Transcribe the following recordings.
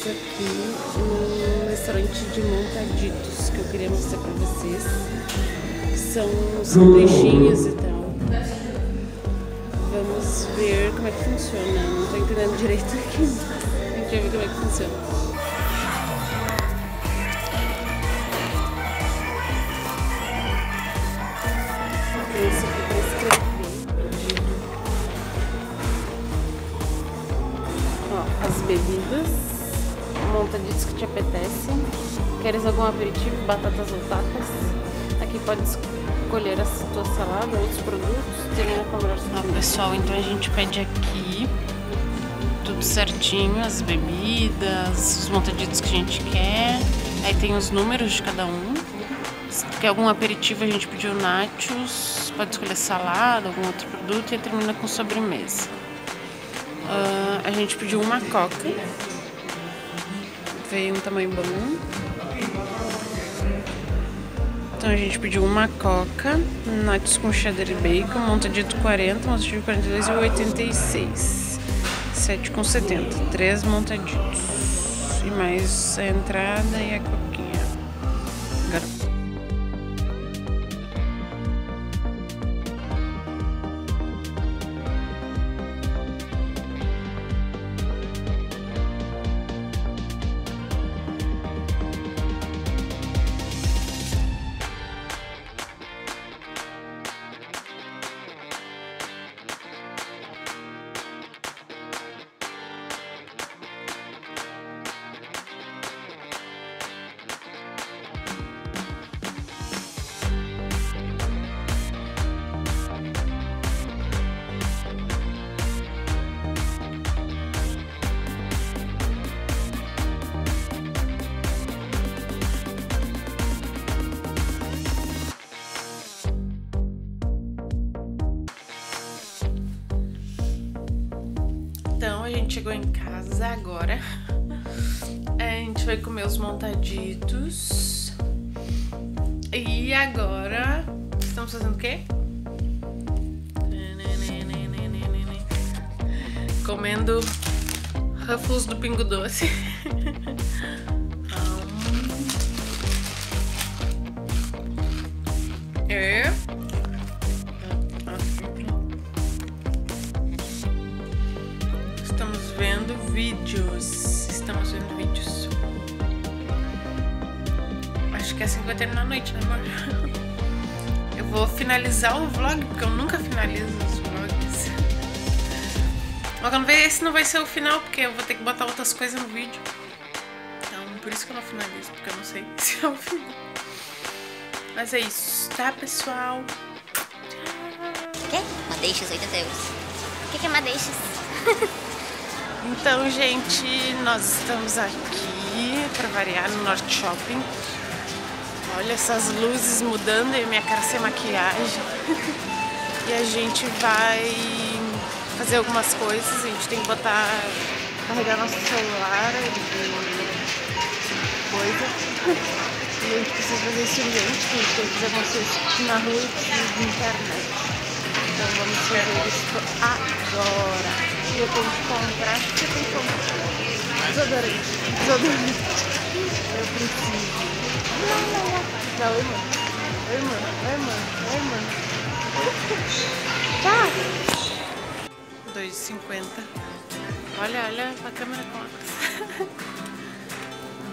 estamos aqui no restaurante de montaditos que eu queria mostrar pra vocês. São sanduichinhos e tal. Vamos ver como é que funciona. Não tô entendendo direito aqui. A gente vai ver como é que funciona. Esse Montaditos que te apetece. Queres algum aperitivo? Batatas ou tapas? Aqui pode escolher a tua salada, outros produtos. Termina com a pessoal, então a gente pede aqui tudo certinho, as bebidas, os montaditos que a gente quer. Aí tem os números de cada um. Se quer algum aperitivo, a gente pediu nachos. Pode escolher salada, algum outro produto e termina com sobremesa. Uh, a gente pediu uma coca. Veio um tamanho bom. Então a gente pediu uma coca, nachos com cheddar e bacon, montadito 40, montadito 42 e 86. 7 com 70, 3 montaditos. E mais a entrada e a coquinha. Gente chegou em casa agora. A gente vai comer os montaditos. E agora estamos fazendo o quê? Comendo Ruffles do Pingo Doce. É. Estamos vendo vídeos. Estamos vendo vídeos. Acho que é assim que vai terminar a noite, né, amor? Eu vou finalizar o vlog, porque eu nunca finalizo os vlogs. Mas quando ver, esse não vai ser o final, porque eu vou ter que botar outras coisas no vídeo. Então, por isso que eu não finalizo, porque eu não sei se é o final. Mas é isso, tá, pessoal? O quê? Madeixas, 80 euros. O que, que é madeixas? Então, gente, nós estamos aqui para variar no Norte Shopping. Olha essas luzes mudando e minha cara sem maquiagem. E a gente vai fazer algumas coisas. A gente tem que botar, carregar nosso celular e coisa. E a gente precisa fazer isso urgente, porque tem que fazer coisas na rua e de internet. Então vamos fazer isso agora. Eu tenho que comprar, o que eu tenho que comprar? Desodorante. Desodorante. Eu preciso. Não. Oi, mano. Oi, mano. Tá. 2,50. Olha, olha a câmera com óculos.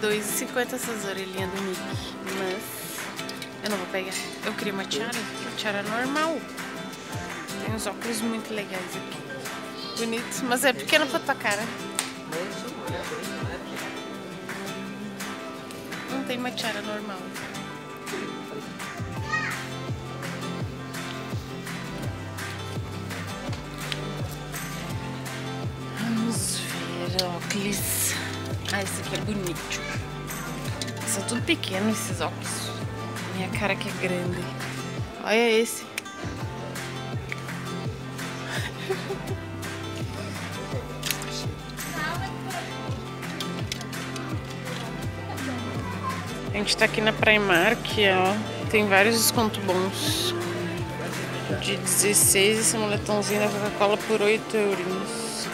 2,50 essas orelhinhas do Mickey. Mas eu não vou pegar. Eu queria uma tiara. Uma tiara normal. Tem uns óculos muito legais aqui. Bonitos. Mas é pequeno pra tua cara. Não tem uma tiara normal. Vamos ver óculos. Ah, esse aqui é bonito. São tudo pequeno esses óculos. Minha cara que é grande. Olha esse. Gente tá aqui na Primark, ó. Tem vários descontos bons de 16 esse moletomzinho da Coca-Cola por 8 euros.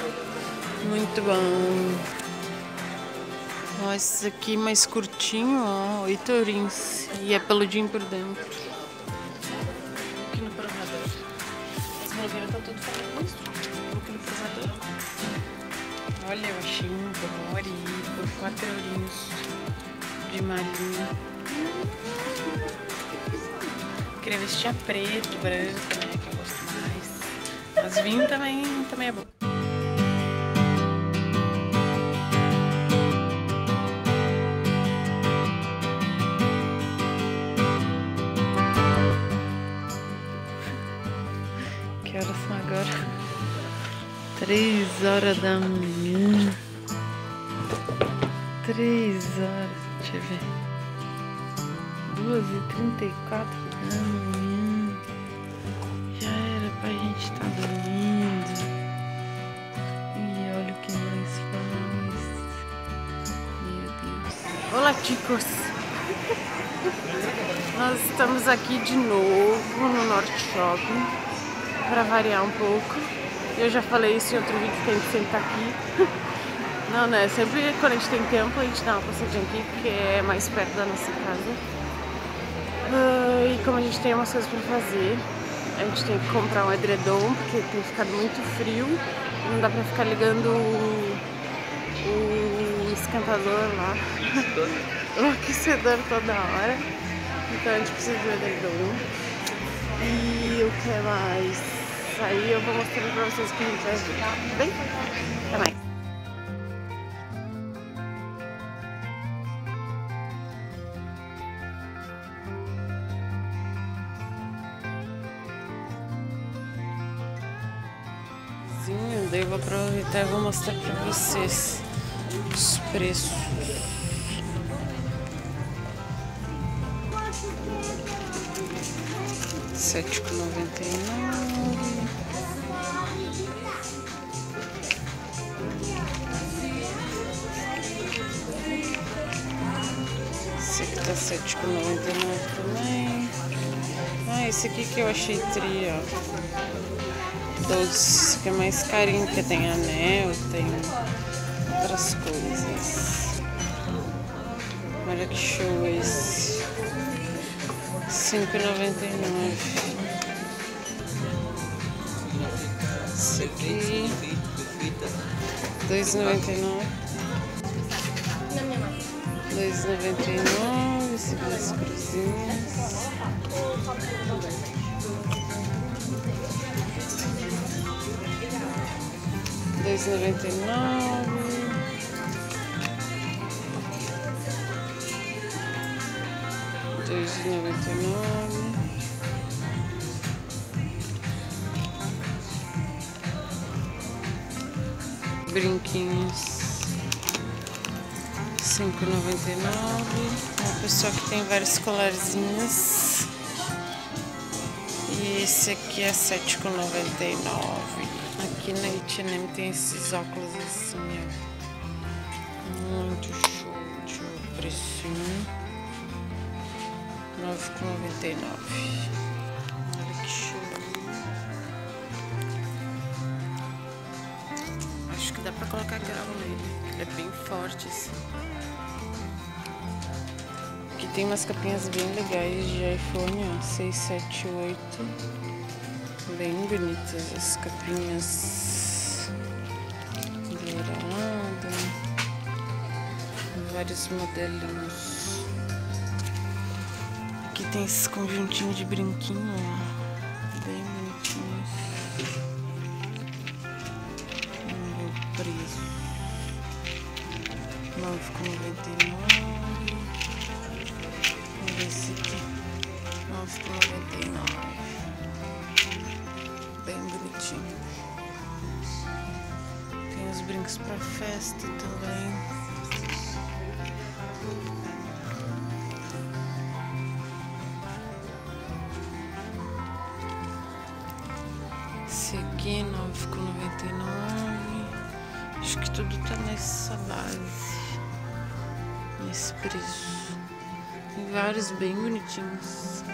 Muito bom. Ó, esse aqui mais curtinho, ó, 8 euros. E é peludinho por dentro. Aqui no provador. As blogueiras estão tudo falando. Aqui no provador. Olha, eu achei um body por 4 euros de malinha. Queria vestir a preto, branco, né? Que eu gosto mais. Mas vinho também, também é bom. Que horas são agora? Três horas da manhã. Três horas, deixa eu ver. Duas e trinta e quatro da manhã. Já era pra gente estar tá dormindo. E olha o que nós faz. Meu Deus. Olá, chicos. Nós estamos aqui de novo no Norte Shopping. Pra variar um pouco. Eu já falei isso em outro vídeo que a gente sempre tá aqui. Não, né? Sempre quando a gente tem tempo a gente dá uma passadinha aqui, porque é mais perto da nossa casa. Uh, e como a gente tem umas coisas pra fazer, a gente tem que comprar um edredom, porque tem ficado muito frio. Não dá pra ficar ligando o, o esquentador lá, o aquecedor toda hora. Então a gente precisa do edredom. E o que mais? Aí eu vou mostrando pra vocês que a gente vai ver. Tá bem? Até mais. Daí vou aproveitar e vou mostrar pra vocês os preços. Sete com noventa e nove. Esse aqui tá sete com noventa e nove também. Ah, esse aqui que eu achei tri, ó. 12, esse aqui é mais carinho, porque tem anel, tem outras coisas. Olha que show esse. 5,99. Esse aqui. 2,99. 2,99. Esse aqui das cruzinhas. Dois noventa e nove. Dois noventa e nove. Brinquinhos. Cinco noventa e nove. Uma pessoa que tem vários colarzinhos. E esse aqui é sete com noventa e nove. Aqui na H&M tem esses óculos assim, ó. Muito show, deixa eu o precinho. 9,99. Olha que show. Acho que dá pra colocar grau nele. Ele é bem forte assim. Aqui tem umas capinhas bem legais de iPhone, ó. 6, 7, 8. Bem bonitas as capinhas dourada, vários modelinhos. Aqui tem esses conjuntinhos de brinquinho, bem bonitinhos. Vamos ver o preço. 9,99. Os brincos para festa também. Esse aqui, 9,99. Acho que tudo tá nessa base. Nesse preço. Tem vários bem bonitinhos.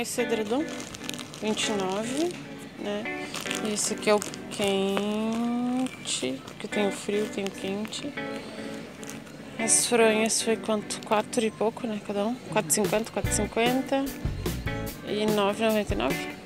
Esse edredom, 29, né? Esse aqui é o quente, porque tem o frio, tem o quente. As fronhas foi quanto? 4 e pouco, né? Cada um? 4,50, 4,50 e 9,99.